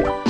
you